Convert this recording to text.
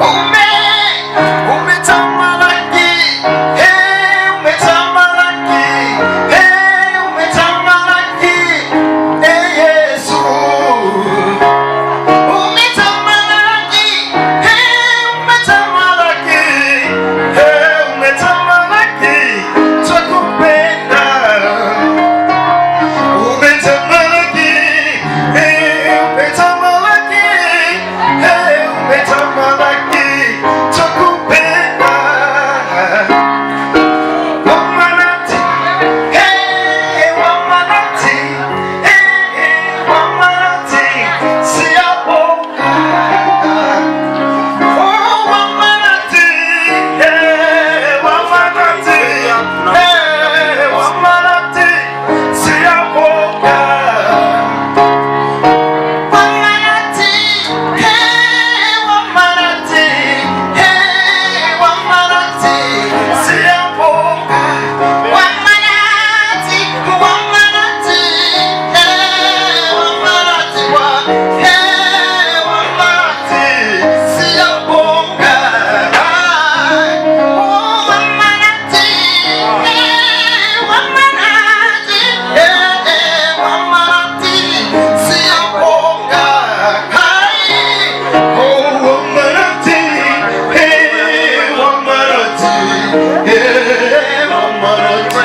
Bye. Lord,